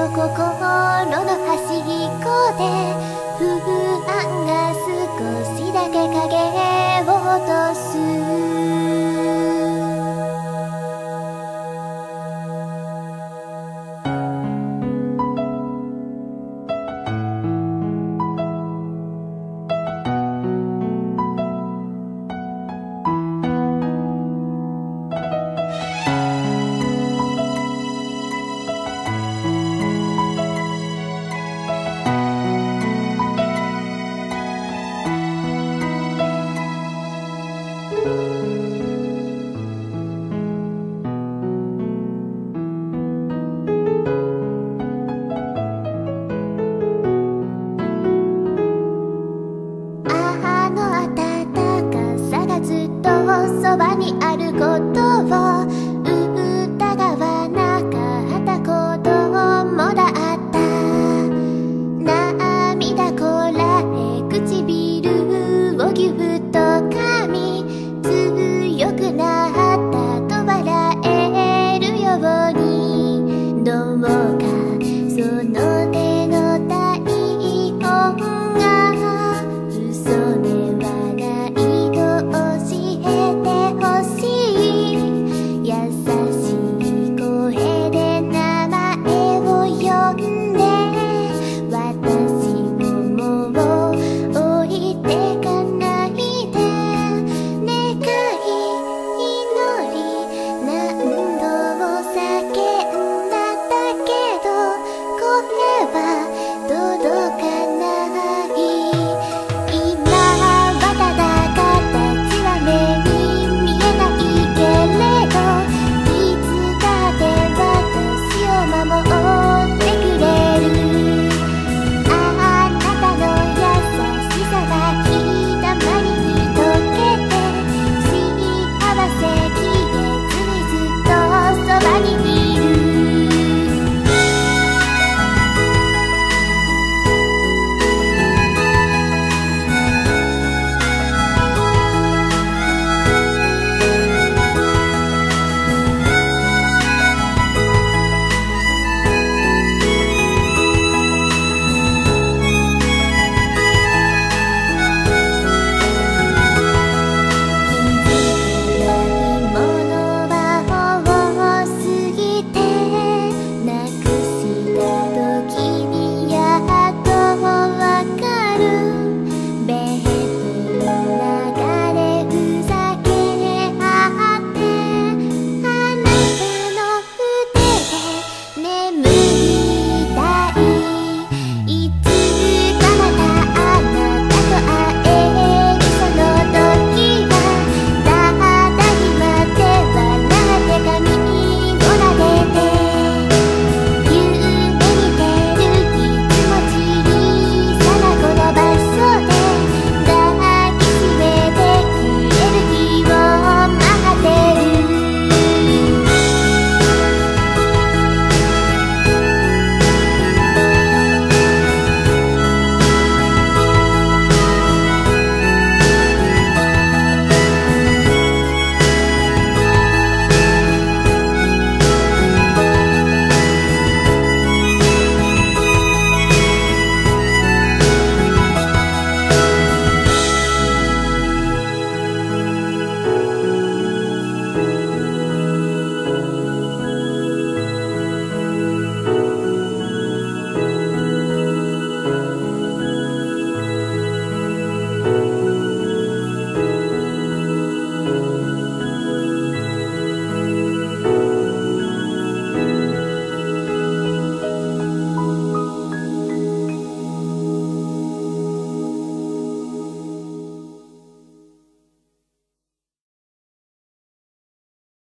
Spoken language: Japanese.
の心の端っこで不安が少しだけ影